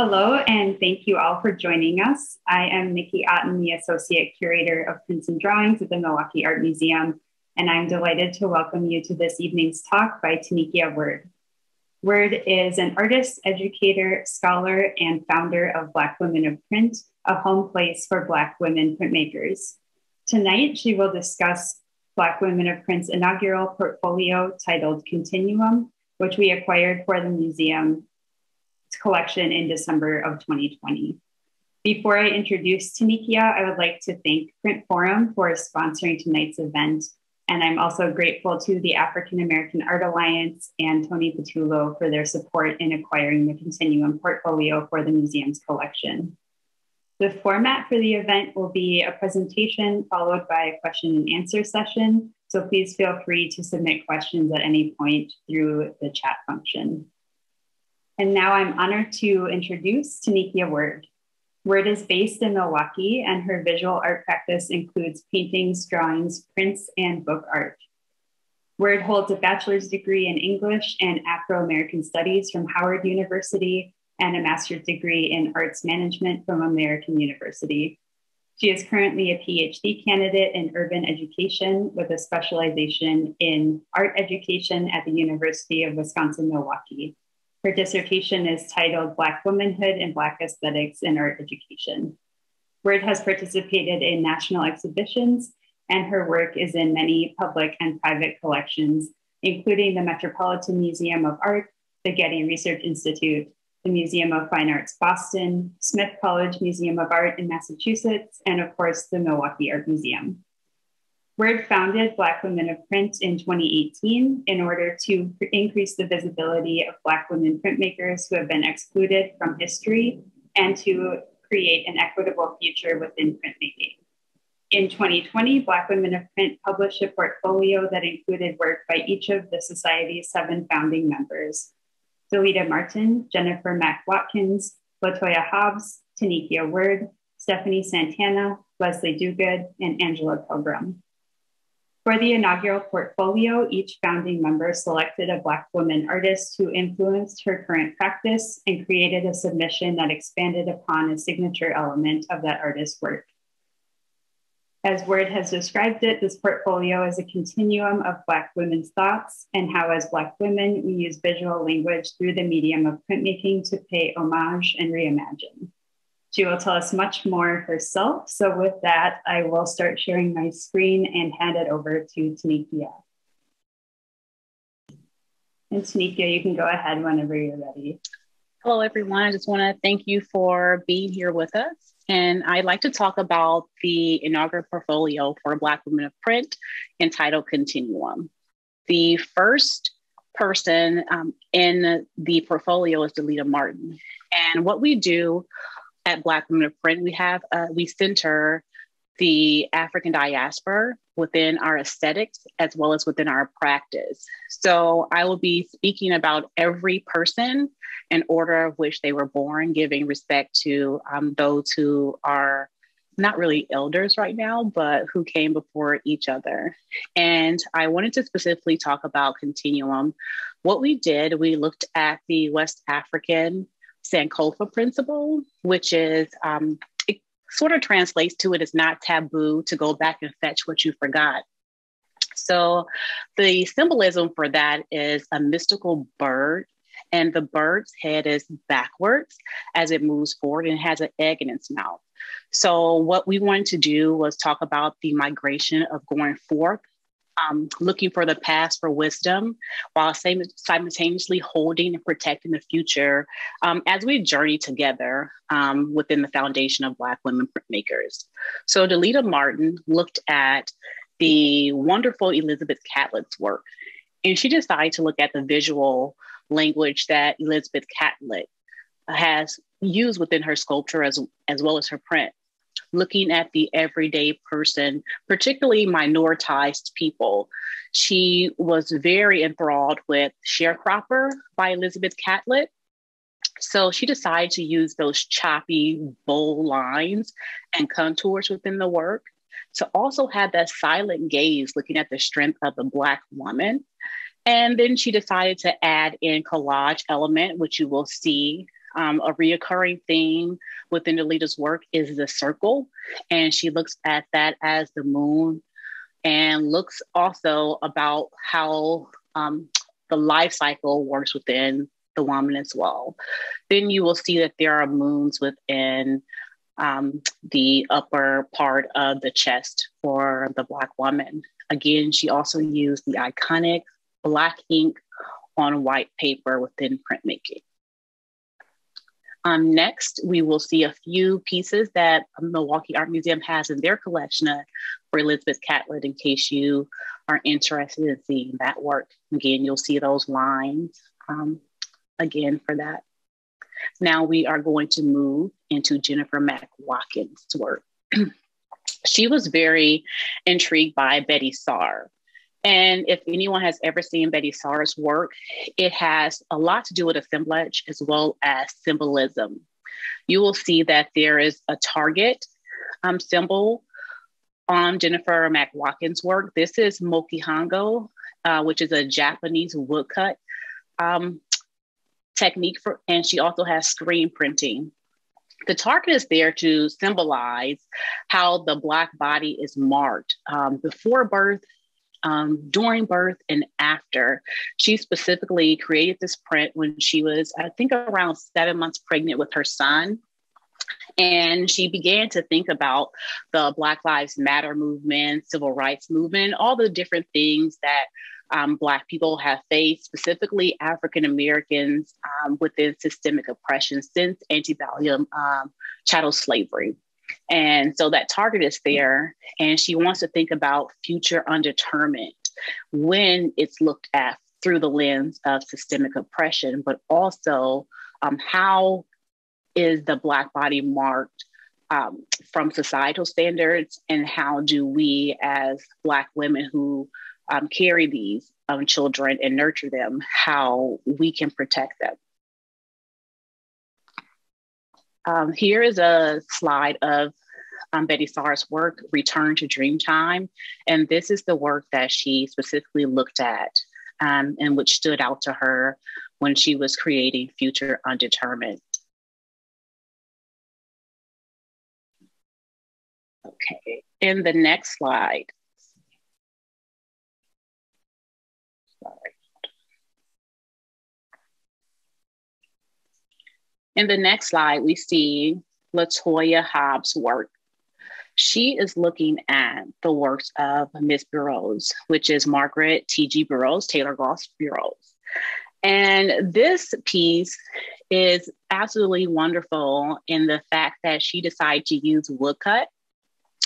Hello, and thank you all for joining us. I am Nikki Otten, the Associate Curator of Prints and Drawings at the Milwaukee Art Museum, and I'm delighted to welcome you to this evening's talk by Tanekeya Word. Word is an artist, educator, scholar, and founder of Black Women of Print, a home place for Black women printmakers. Tonight, she will discuss Black Women of Print's inaugural portfolio titled Continuum, which we acquired for the museum collection in December of 2020. Before I introduce Tanekeya, I would like to thank Print Forum for sponsoring tonight's event. And I'm also grateful to the African American Art Alliance and Tony Petullo for their support in acquiring the Continuum portfolio for the museum's collection. The format for the event will be a presentation followed by a question and answer session. So please feel free to submit questions at any point through the chat function. And now I'm honored to introduce Tanekeya Word. Word is based in Milwaukee, and her visual art practice includes paintings, drawings, prints, and book art. Word holds a bachelor's degree in English and Afro American Studies from Howard University and a master's degree in arts management from American University. She is currently a PhD candidate in urban education with a specialization in art education at the University of Wisconsin Milwaukee. Her dissertation is titled Black Womanhood and Black Aesthetics in Art Education. Word has participated in national exhibitions, and her work is in many public and private collections, including the Metropolitan Museum of Art, the Getty Research Institute, the Museum of Fine Arts Boston, Smith College Museum of Art in Massachusetts, and of course, the Milwaukee Art Museum. Word founded Black Women of Print in 2018 in order to increase the visibility of Black women printmakers who have been excluded from history and to create an equitable future within printmaking. In 2020, Black Women of Print published a portfolio that included work by each of the Society's seven founding members Delita Martin, Jennifer Mack Watkins, Latoya Hobbs, Tanekeya Word, Stephanie Santana, Leslie Duguid, and Angela Pilgrim. For the inaugural portfolio, each founding member selected a Black woman artist who influenced her current practice and created a submission that expanded upon a signature element of that artist's work. As Word has described it, this portfolio is a continuum of Black women's thoughts and how, as Black women, we use visual language through the medium of printmaking to pay homage and reimagine. She will tell us much more herself. So, with that, I will start sharing my screen and hand it over to Tanekeya. And Tanekeya, you can go ahead whenever you're ready. Hello, everyone. I just want to thank you for being here with us. And I'd like to talk about the inaugural portfolio for Black Women of Print entitled Continuum. The first person um, in the portfolio is Delita Martin. And what we do at Black Women of Print, we have uh, we center the African diaspora within our aesthetics as well as within our practice. So I will be speaking about every person in order of which they were born, giving respect to um, those who are not really elders right now, but who came before each other. And I wanted to specifically talk about continuum. What we did, we looked at the West African Sankofa principle, which is um, it sort of translates to it is not taboo to go back and fetch what you forgot. So the symbolism for that is a mystical bird and the bird's head is backwards as it moves forward and has an egg in its mouth. So, what we wanted to do was talk about the migration of going forth um, looking for the past for wisdom while simultaneously holding and protecting the future um, as we journey together um, within the foundation of Black women printmakers. So Delita Martin looked at the wonderful Elizabeth Catlett's work, and she decided to look at the visual language that Elizabeth Catlett has used within her sculpture as, as well as her print looking at the everyday person, particularly minoritized people. She was very enthralled with Sharecropper by Elizabeth Catlett. So she decided to use those choppy, bold lines and contours within the work to also have that silent gaze looking at the strength of the Black woman. And then she decided to add in collage element, which you will see um, a reoccurring theme within Delita's work is the circle. And she looks at that as the moon and looks also about how um, the life cycle works within the woman as well. Then you will see that there are moons within um, the upper part of the chest for the Black woman. Again, she also used the iconic black ink on white paper within printmaking. Um, next, we will see a few pieces that Milwaukee Art Museum has in their collection for Elizabeth Catlett in case you are interested in seeing that work. Again, you'll see those lines um, again for that. Now we are going to move into Jennifer Mack Watkins' work. she was very intrigued by Betye Saar. And if anyone has ever seen Betye Saar's work, it has a lot to do with assemblage as well as symbolism. You will see that there is a target um, symbol on Jennifer Mack Watkins' work. This is mokuhanga, uh, which is a Japanese woodcut um, technique for, and she also has screen printing. The target is there to symbolize how the Black body is marked um, before birth, um, during birth, and after. She specifically created this print when she was, I think, around seven months pregnant with her son. And she began to think about the Black Lives Matter movement, civil rights movement, all the different things that um, Black people have faced, specifically African Americans um, within systemic oppression since antebellum um, chattel slavery. And so that target is there, and she wants to think about future undetermined when it's looked at through the lens of systemic oppression, but also um, how is the Black body marked um, from societal standards, and how do we, as Black women who um, carry these um, children and nurture them, how we can protect them. Um, here is a slide of um, Betye Saar's work, Return to Dreamtime. And this is the work that she specifically looked at um, and which stood out to her when she was creating Future Undetermined. Okay, in the next slide, In the next slide, we see Latoya Hobbs' work. She is looking at the works of Miss Burroughs, which is Margaret T.G. Burroughs, Taylor Goss Burroughs. And this piece is absolutely wonderful in the fact that she decided to use woodcut.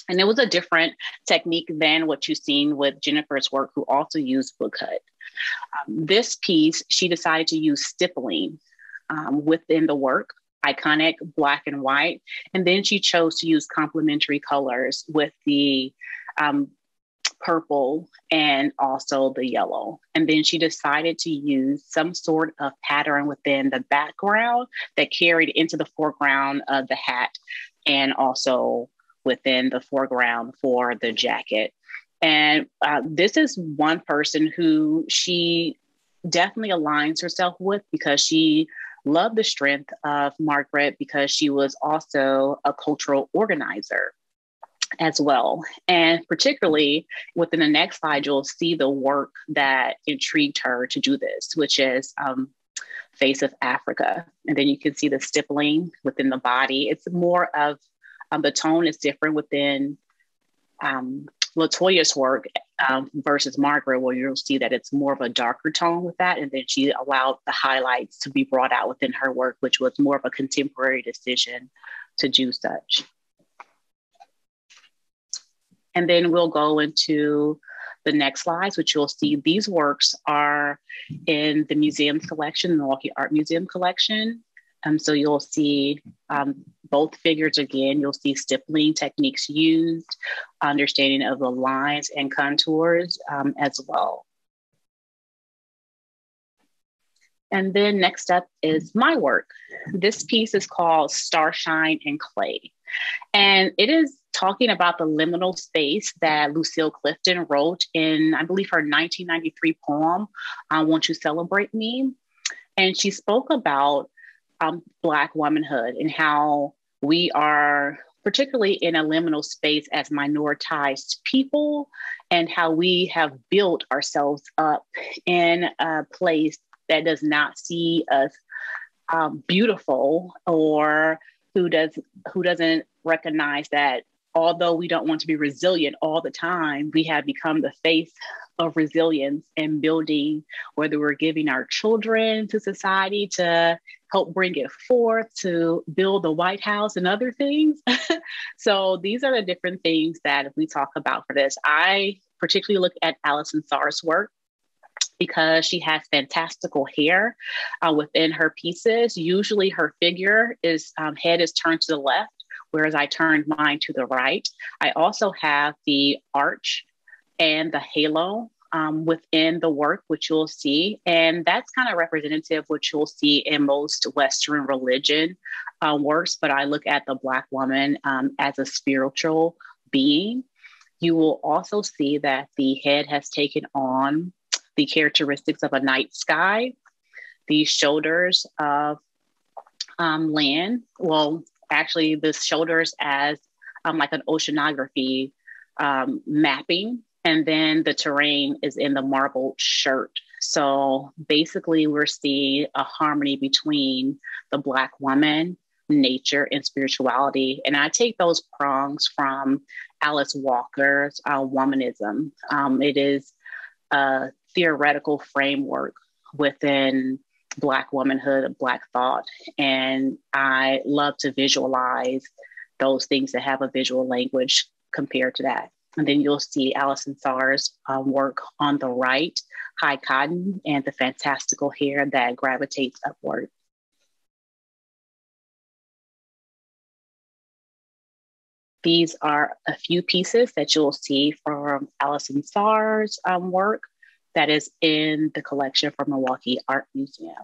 And it was a different technique than what you've seen with Jennifer's work, who also used woodcut. Um, this piece, she decided to use stippling um, within the work, iconic black and white. And then she chose to use complementary colors with the um, purple and also the yellow. And then she decided to use some sort of pattern within the background that carried into the foreground of the hat and also within the foreground for the jacket. And uh, this is one person who she definitely aligns herself with because she loved the strength of Margaret because she was also a cultural organizer as well. And particularly within the next slide, you'll see the work that intrigued her to do this, which is um, Face of Africa. And then you can see the stippling within the body. It's more of um, the tone is different within um, Latoya's work um, versus Margaret, where you'll see that it's more of a darker tone with that. And then she allowed the highlights to be brought out within her work, which was more of a contemporary decision to do such. And then we'll go into the next slides, which you'll see these works are in the museum's collection, the Milwaukee Art Museum collection. Um, so you'll see um, both figures again, you'll see stippling techniques used, understanding of the lines and contours um, as well. And then next up is my work. This piece is called Starshine and Clay. And it is talking about the liminal space that Lucille Clifton wrote in, I believe, her 1993 poem, I Want You Celebrate Me. And she spoke about um, Black womanhood and how we are particularly in a liminal space as minoritized people and how we have built ourselves up in a place that does not see us um, beautiful or who does who doesn't recognize that although we don't want to be resilient all the time, we have become the face of resilience and building, whether we're giving our children to society to help bring it forth, to build the White House and other things. so these are the different things that we talk about for this. I particularly look at Alison Saar's work because she has fantastical hair uh, within her pieces. Usually her figure is um, head is turned to the left, whereas I turned mine to the right. I also have the arch and the halo um, within the work, which you'll see. And that's kind of representative, which you'll see in most Western religion uh, works. But I look at the Black woman um, as a spiritual being. You will also see that the head has taken on the characteristics of a night sky, the shoulders of um, land. Well, actually, the shoulders as um, like an oceanography um, mapping and then the terrain is in the marble shirt. So basically, we're seeing a harmony between the Black woman, nature, and spirituality. And I take those prongs from Alice Walker's uh, womanism. Um, it is a theoretical framework within Black womanhood, Black thought. And I love to visualize those things that have a visual language compared to that. And then you'll see Alison Saar's um, work on the right, High Cotton, and the fantastical hair that gravitates upward. These are a few pieces that you'll see from Alison Saar's um, work that is in the collection from Milwaukee Art Museum.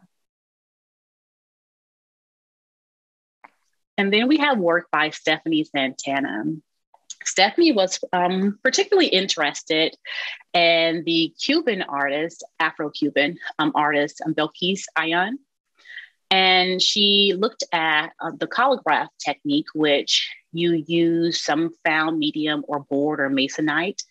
And then we have work by Stephanie Santana. Stephanie was um, particularly interested in the Cuban artist, Afro Cuban um, artist, um, Belkis Ayón. And she looked at uh, the collagraph technique, which you use some found medium or board or masonite,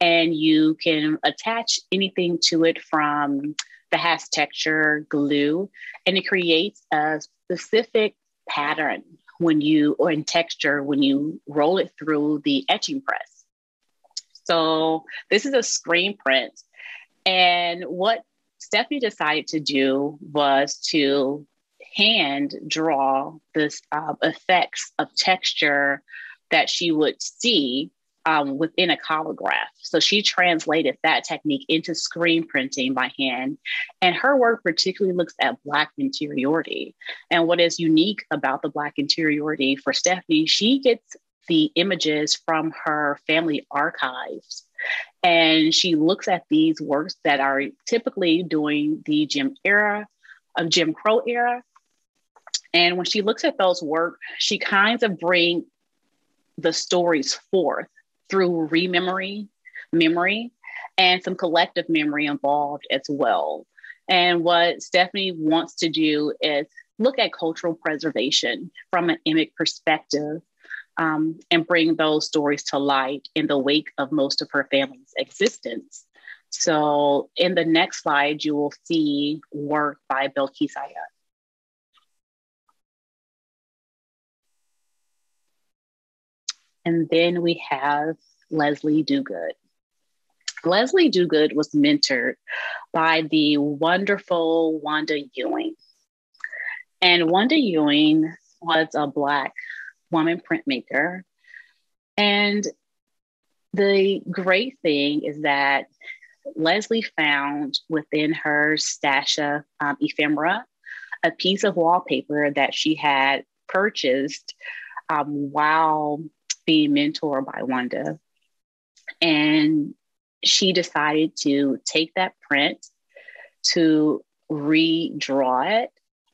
and you can attach anything to it from the has texture glue, and it creates a specific pattern when you, or in texture, when you roll it through the etching press. So this is a screen print. And what Stephanie decided to do was to hand draw this uh, effects of texture that she would see um, within a collagraph. So she translated that technique into screen printing by hand. And her work particularly looks at Black interiority. And what is unique about the Black interiority for Stephanie, she gets the images from her family archives. And she looks at these works that are typically during the Jim era, of Jim Crow era. And when she looks at those work, she kinds of bring the stories forth through rememory, memory, and some collective memory involved as well. And what Stephanie wants to do is look at cultural preservation from an image perspective um, and bring those stories to light in the wake of most of her family's existence. So, in the next slide, you will see work by Belkis Ayón. And then we have Leslie Duguid. Leslie Duguid was mentored by the wonderful Wanda Ewing. And Wanda Ewing was a Black woman printmaker. And the great thing is that Leslie found within her stash of um, ephemera a piece of wallpaper that she had purchased um, while being mentored by Wanda. And she decided to take that print to redraw it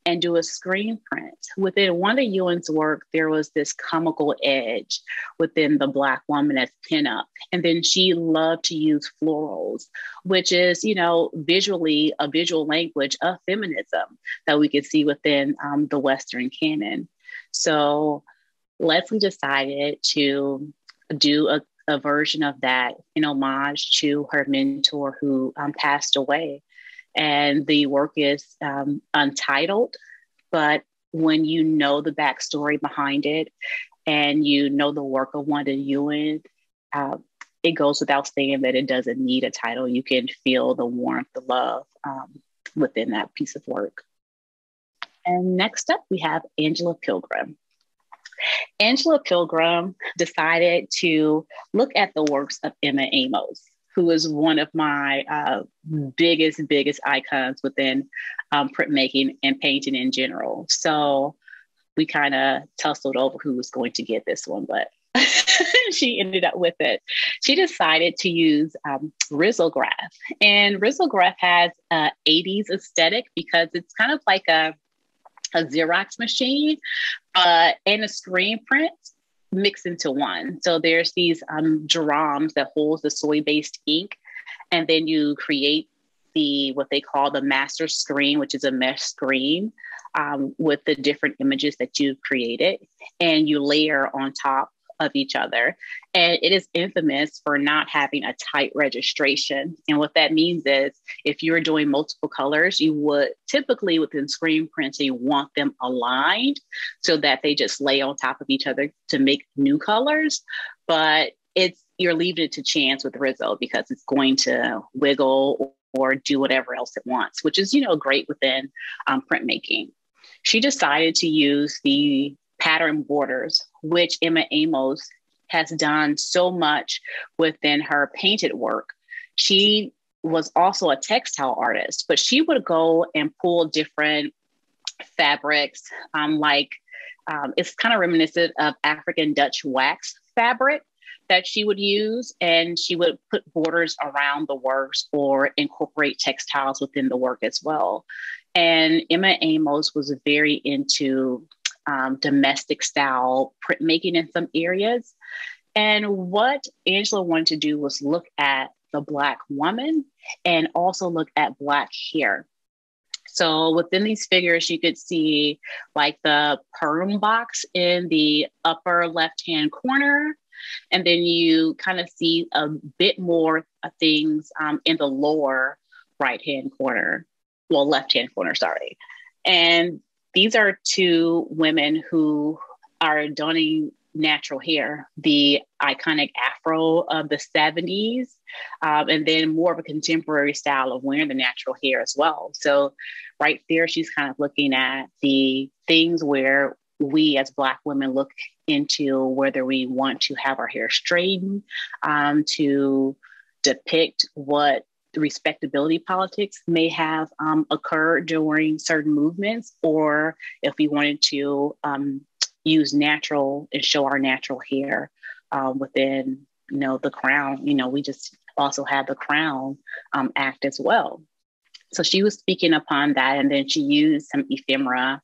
and do a screen print. Within Wanda Ewing's work, there was this comical edge within the Black woman as pinup. And then she loved to use florals, which is, you know, visually a visual language of feminism that we could see within um, the Western canon. So Leslie decided to do a, a version of that in homage to her mentor who um, passed away and the work is um, untitled. But when you know the backstory behind it and you know the work of Wanda Ewing, uh, it goes without saying that it doesn't need a title. You can feel the warmth, the love um, within that piece of work. And next up, we have Angela Pilgrim. Angela Pilgrim decided to look at the works of Emma Amos who is one of my uh, biggest, biggest icons within um, printmaking and painting in general. So we kind of tussled over who was going to get this one, but she ended up with it. She decided to use um, and Risograph has a 80s aesthetic because it's kind of like a a Xerox machine, uh, and a screen print mix into one. So there's these um, drums that holds the soy-based ink, and then you create the what they call the master screen, which is a mesh screen um, with the different images that you've created, and you layer on top of each other. And it is infamous for not having a tight registration. And what that means is if you're doing multiple colors, you would typically within screen printing want them aligned so that they just lay on top of each other to make new colors. But it's you're leaving it to chance with Riso because it's going to wiggle or do whatever else it wants, which is, you know, great within um, printmaking. She decided to use the pattern borders, which Emma Amos has done so much within her painted work. She was also a textile artist, but she would go and pull different fabrics, um, like um, it's kind of reminiscent of African Dutch wax fabric that she would use, and she would put borders around the works or incorporate textiles within the work as well. And Emma Amos was very into um, domestic style printmaking in some areas. And what Angela wanted to do was look at the Black woman and also look at Black hair. So within these figures, you could see like the perm box in the upper left hand corner. And then you kind of see a bit more of things um, in the lower right hand corner, well, left hand corner, sorry. And these are two women who are donning natural hair, the iconic afro of the 70s, um, and then more of a contemporary style of wearing the natural hair as well. So, right there, she's kind of looking at the things where we as Black women look into whether we want to have our hair straightened, um, to depict what respectability politics may have um, occurred during certain movements, or if we wanted to um, use natural and show our natural hair um, within, you know, the crown. You know, we just also had the Crown um, Act as well. So she was speaking upon that, and then she used some ephemera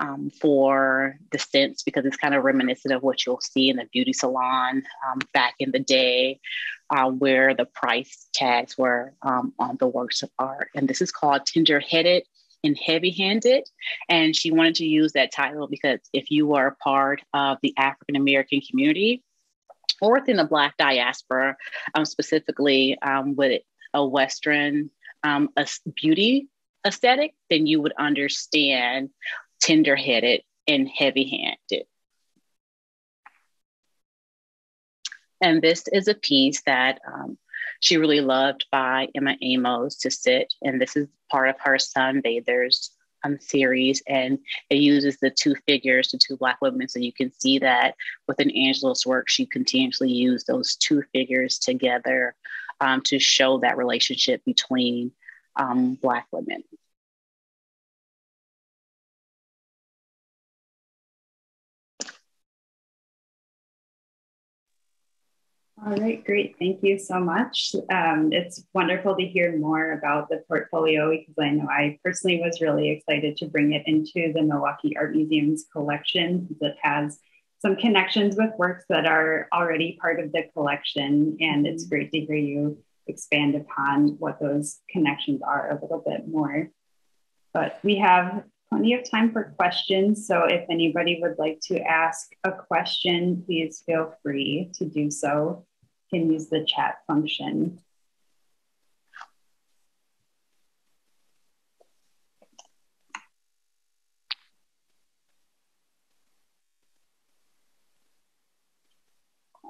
um, for the scents because it's kind of reminiscent of what you'll see in the beauty salon um, back in the day, uh, where the price tags were um, on the works of art. And this is called Tender Headed and Heavy Handed. And she wanted to use that title because if you are a part of the African American community, or within the Black diaspora, um, specifically um, with a Western a beauty aesthetic, then you would understand tender headed, and heavy handed. And this is a piece that um, she really loved by Emma Amos to sit. And this is part of her Sunbathers um, series. And it uses the two figures, the two Black women. So you can see that within Angela's work, she continuously used those two figures together um, to show that relationship between um, Black women. All right, great. Thank you so much. Um, it's wonderful to hear more about the portfolio because I know I personally was really excited to bring it into the Milwaukee Art Museum's collection it has some connections with works that are already part of the collection. And it's great to hear you expand upon what those connections are a little bit more. But we have plenty of time for questions. So if anybody would like to ask a question, please feel free to do so can use the chat function.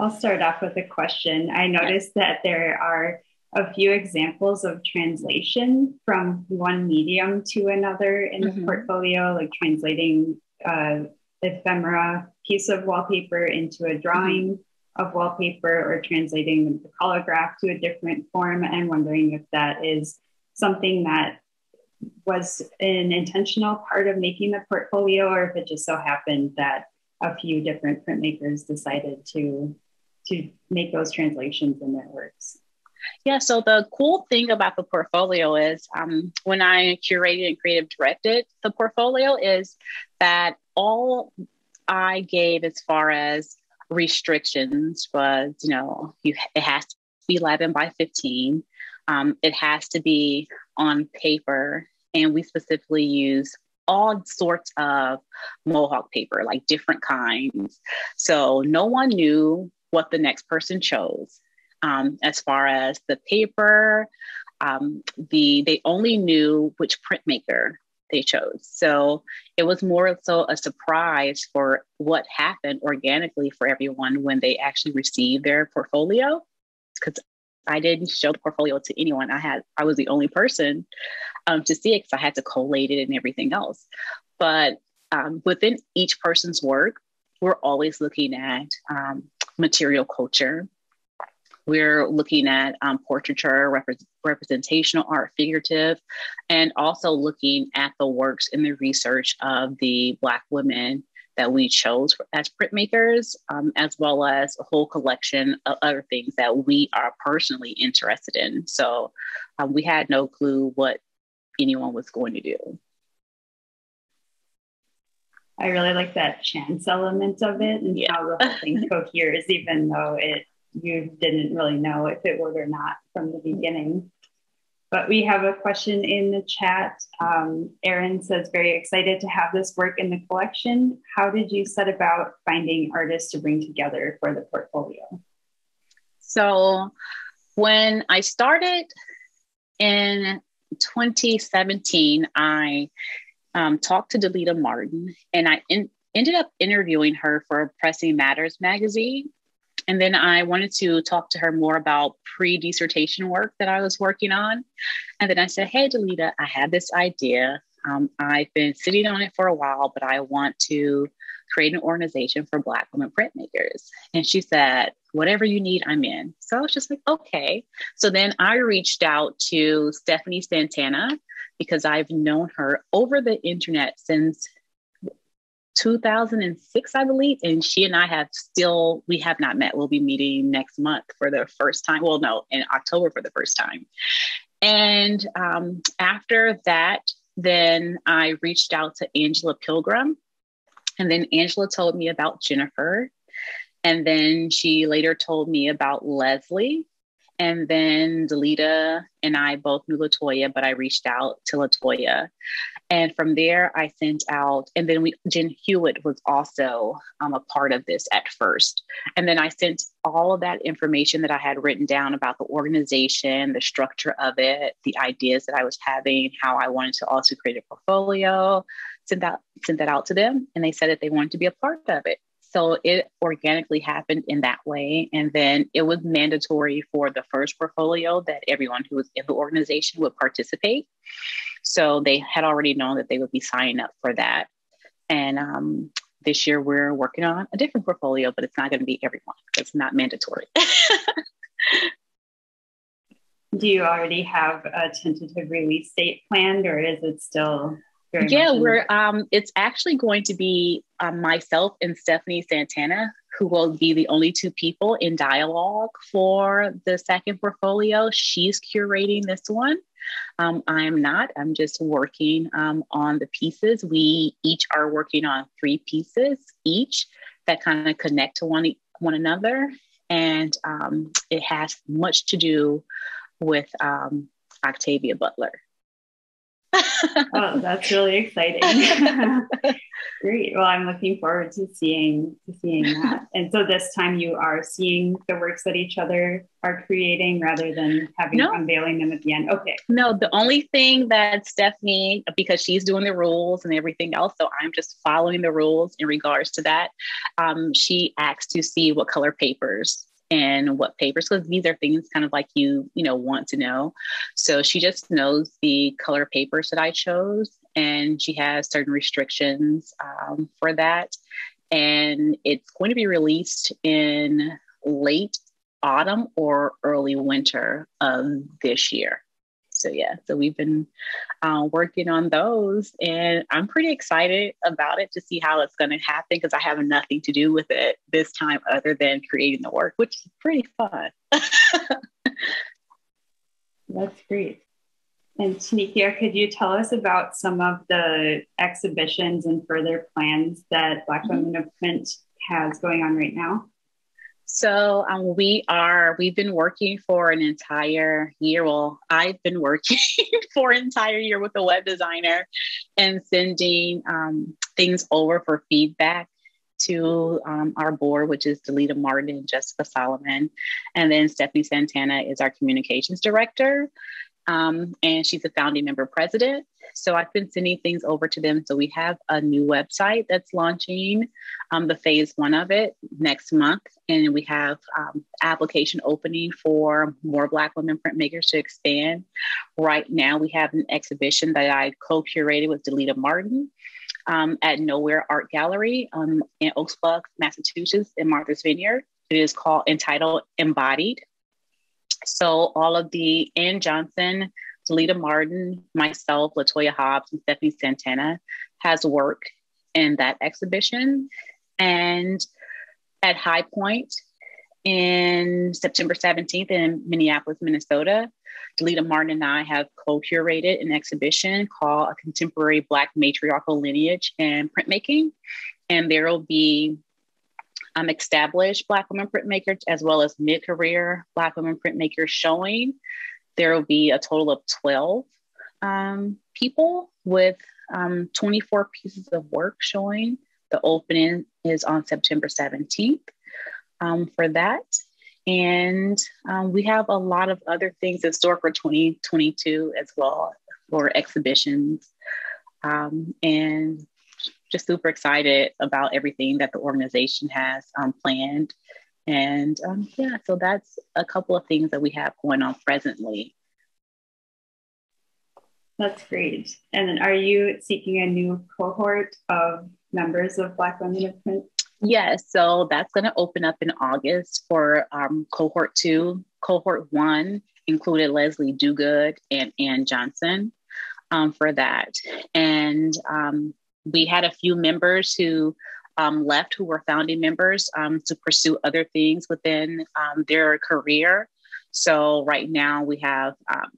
I'll start off with a question. I noticed that there are a few examples of translation from one medium to another in mm-hmm. the portfolio, like translating uh, ephemera piece of wallpaper into a drawing. Mm-hmm of wallpaper or translating the collagraph to a different form and wondering if that is something that was an intentional part of making the portfolio or if it just so happened that a few different printmakers decided to to make those translations in their works. Yeah so the cool thing about the portfolio is um, when i curated and creative directed the portfolio is that all i gave as far as restrictions was, you know, you it has to be 11 by 15. Um, it has to be on paper, and we specifically use all sorts of Mohawk paper, like different kinds. So no one knew what the next person chose. Um, as far as the paper, um, the they only knew which printmaker they chose. So it was more so a surprise for what happened organically for everyone when they actually received their portfolio. Because I didn't show the portfolio to anyone. I had I was the only person um, to see it because I had to collate it and everything else. But um, within each person's work, we're always looking at um, material culture, we're looking at um, portraiture, rep- representational art, figurative, and also looking at the works and the research of the Black women that we chose as printmakers, um, as well as a whole collection of other things that we are personally interested in. So um, we had no clue what anyone was going to do. I really like that chance element of it and yeah. how the whole thing coheres, even though it you didn't really know if it would or not from the beginning. But we have a question in the chat. Um, Erin says, very excited to have this work in the collection. How did you set about finding artists to bring together for the portfolio? So when I started in 2017, I um, talked to Delita Martin and I in, ended up interviewing her for Pressing Matters magazine. And then I wanted to talk to her more about pre dissertation work that I was working on. And then I said, Hey, Delita, I had this idea. Um, I've been sitting on it for a while, but I want to create an organization for Black women printmakers. And she said, Whatever you need, I'm in. So I was just like, Okay. So then I reached out to Stephanie Santana because I've known her over the internet since 2006, I believe. And she and I have still, we have not met. We'll be meeting next month for the first time. Well, no, in October for the first time. And um, after that, then I reached out to Angela Pilgrim. And then Angela told me about Jennifer. And then she later told me about Leslie. And then Delita and I both knew Latoya, but I reached out to Latoya. And from there, I sent out, and then we, Jen Hewitt was also um, a part of this at first. And then I sent all of that information that I had written down about the organization, the structure of it, the ideas that I was having, how I wanted to also create a portfolio, sent that, sent that out to them. And they said that they wanted to be a part of it. So it organically happened in that way. And then it was mandatory for the first portfolio that everyone who was in the organization would participate. So they had already known that they would be signing up for that. And um, this year we're working on a different portfolio, but it's not going to be everyone. It's not mandatory. Do you already have a tentative release date planned, or is it still yeah, we're um, it's actually going to be um, myself and Stephanie Santana who will be the only two people in dialogue for the second portfolio. She's curating this one. Um, I'm not, I'm just working um, on the pieces. We each are working on three pieces each that kind of connect to one, one another. And um, it has much to do with um, Octavia Butler oh, that's really exciting. Great. Well, I'm looking forward to seeing to seeing that. And so this time you are seeing the works that each other are creating rather than having no. unveiling them at the end. Okay. No, the only thing that Stephanie, because she's doing the rules and everything else, so I'm just following the rules in regards to that. Um, she asked to see what color papers and what papers because these are things kind of like you you know want to know. So she just knows the color papers that i chose and she has certain restrictions um, for that. And it's going to be released in late autumn or early winter of this year so yeah, so we've been uh, working on those, and I'm pretty excited about it to see how it's going to happen because I have nothing to do with it this time other than creating the work, which is pretty fun. That's great. And Tanekeya, could you tell us about some of the exhibitions and further plans that Black mm-hmm. Women of Print has going on right now? So um, we are, we've been working for an entire year. Well, I've been working for an entire year with a web designer and sending um, things over for feedback to um, our board, which is Delita Martin and Jessica Solomon. And then Stephanie Santana is our communications director. Um, and she's a founding member president. So I've been sending things over to them. So we have a new website that's launching, um, the phase one of it next month, and we have um, application opening for more Black women printmakers to expand. Right now, we have an exhibition that I co-curated with Delita Martin. Um, at Nowhere Art Gallery um, in Oak Bluffs, Massachusetts, in Martha's Vineyard. It is called entitled Embodied. So all of the Ann Johnson Delita Martin, myself, Latoya Hobbs, and Stephanie Santana has work in that exhibition. And at High Point in September 17th in Minneapolis, Minnesota, Delita Martin and I have co-curated an exhibition called A Contemporary Black Matriarchal Lineage and Printmaking. And there will be um, established Black women printmakers as well as mid-career Black women printmakers showing there will be a total of 12 um, people with um, 24 pieces of work showing. The opening is on September 17th um, for that. And um, we have a lot of other things in store for 2022 as well for exhibitions. Um, and just super excited about everything that the organization has um, planned and um, yeah, so that's a couple of things that we have going on presently. That's great. And are you seeking a new cohort of members of Black Women of Print? Yes, so that's going to open up in August for um, cohort two. Cohort one included Leslie Duguid and Ann Johnson um, for that. And um, we had a few members who um, left who were founding members um, to pursue other things within um, their career. So right now we have um,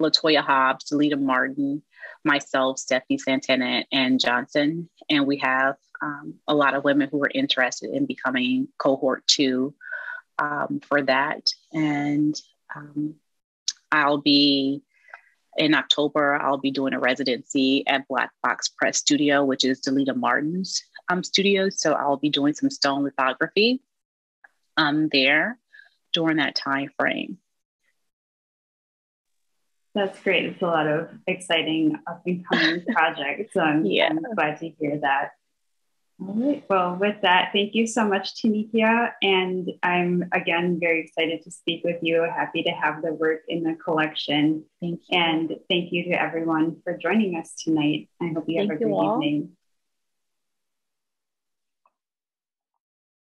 Latoya Hobbs, Delita Martin, myself, Stephanie Santana, and Johnson. And we have um, a lot of women who are interested in becoming cohort two um, for that. And I'll be in October, I'll be doing a residency at Black Box Press Studio, which is Delita Martin's um, studios. So I'll be doing some stone lithography um, there during that time frame. That's great. It's a lot of exciting up and coming projects. So I'm, yeah. I'm glad to hear that. All right. Well, with that, thank you so much, Tanekeya. And I'm again very excited to speak with you. Happy to have the work in the collection. Thank you. And thank you to everyone for joining us tonight. I hope you thank have a good evening.